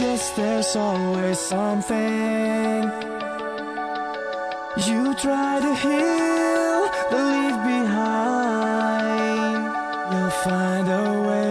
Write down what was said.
guess there's always something you try to heal, the leave behind. You'll find. a way.